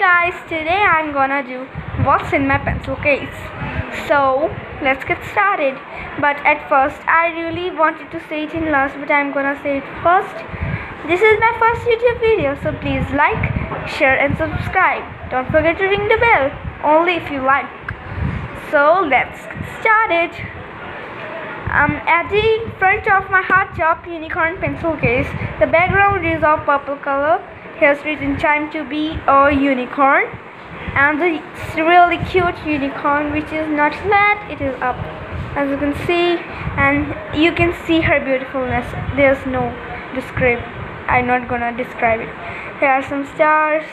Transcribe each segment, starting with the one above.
guys, today I'm gonna do what's in my pencil case. So let's get started. But at first, I really wanted to say it in last, but I'm gonna say it first. This is my first YouTube video, so please like, share, and subscribe. Don't forget to ring the bell, only if you like. So let's get started. Um, at the front of my hard top unicorn pencil case, the background is of purple color Here's written time to be a unicorn. And the really cute unicorn which is not flat it is up as you can see. And you can see her beautifulness. There's no describe I'm not gonna describe it. Here are some stars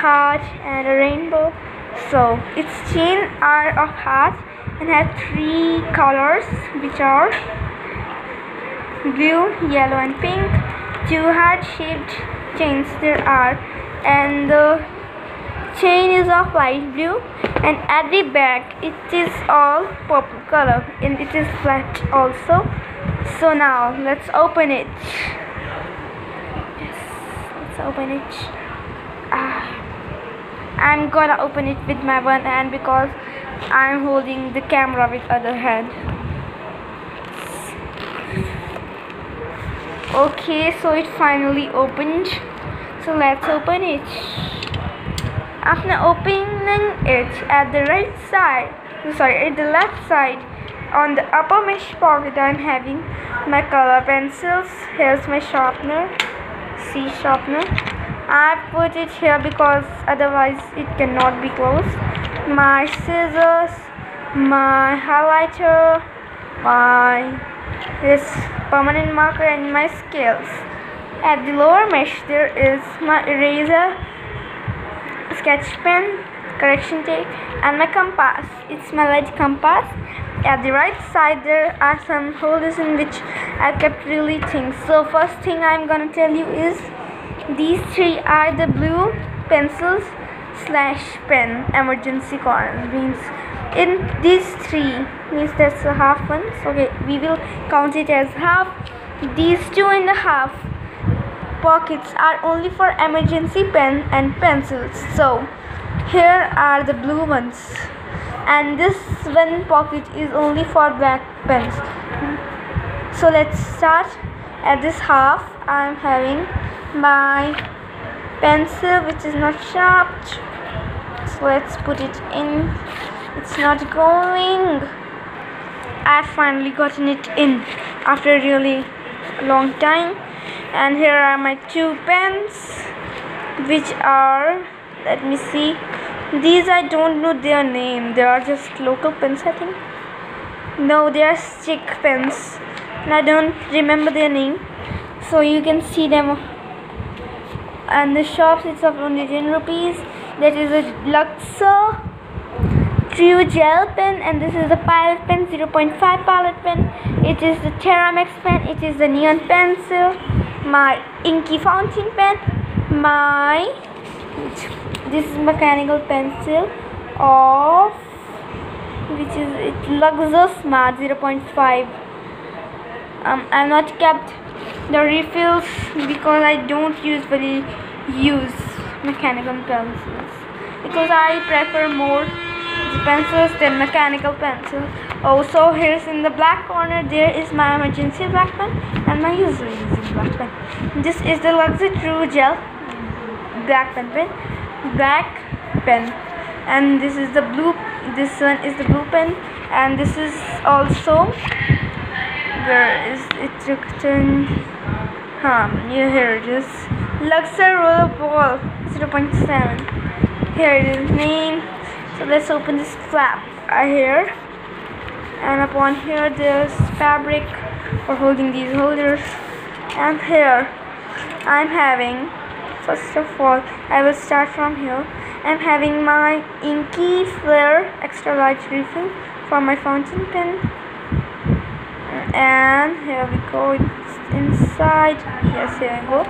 heart and a rainbow. So its chain are of heart and have three colors which are blue yellow and pink. Two heart shaped chains there are and the chain is of light blue and at the back it is all purple color and it is flat also. So now let's open it. Yes let's open it. Ah, I'm gonna open it with my one hand because I'm holding the camera with other hand okay so it finally opened. So let's open it. After opening it at the right side sorry at the left side on the upper mesh pocket I'm having my color pencils. Here's my sharpener C sharpener. I put it here because otherwise it cannot be closed. My scissors my highlighter my this permanent marker and my scales at the lower mesh there is my eraser, sketch pen, correction tape and my compass. It's my lead compass. At the right side there are some holders in which I kept really things. So first thing I'm gonna tell you is these three are the blue pencils slash pen emergency corners means in these three means that's a half one. So okay we will count it as half. These two and a half pockets are only for emergency pen and pencils. So here are the blue ones. And this one pocket is only for black pens. So let's start at this half. I'm having my pencil which is not sharp. So let's put it in it's not going. I finally gotten it in after a really long time. And here are my two pens which are let me see. These I don't know their name. They are just local pens I think. No they are stick pens. And I don't remember their name. So you can see them. And the shops it's of only 10 rupees. That is a Luxor True gel pen and this is the pilot pen 0.5 pilot pen. It is the Terramex pen it is the neon pencil. My inky fountain pen my this is mechanical pencil of which is it Luxor Smart 0.5 um, I'm not kept the refills because I don't usually use mechanical pencils. Because I prefer more pencils than mechanical pencil. Also here's in the black corner there is my emergency black pen and my usual using black pen. This is the Luxor True Gel black pen pen black pen. And this is the blue this one is the blue pen. And this is also where is it written? Huh yeah here it is. Luxor roller ball 0.7 here it is name so let's open this flap here. And upon here there's fabric. For holding these holders. And here I'm having first of all I will start from here. I'm having my inky flare extra large refill for my fountain pen. And here we go it's inside. Yes here I go.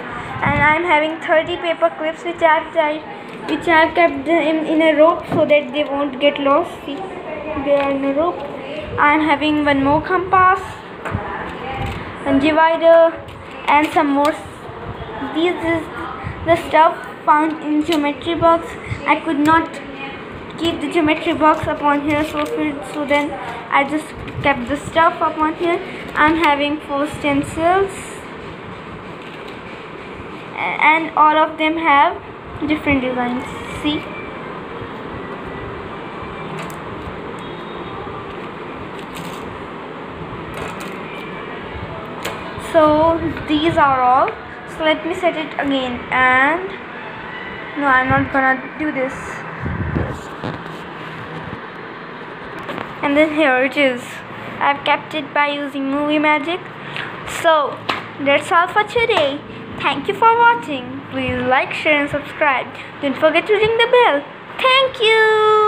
And I'm having 30 paper clips which I've tied which I have kept them in a rope so that they won't get lost. See they are in a rope. I am having one more compass and divider and some more this is the stuff found in geometry box. I could not keep the geometry box upon here so so then I just kept the stuff upon here. I'm having four stencils. And all of them have different designs. See? So these are all. So let me set it again. And no I'm not gonna do this. And then here it is. I've kept it by using movie magic. So that's all for today. Thank you for watching please like share and subscribe. Don't forget to ring the bell. Thank you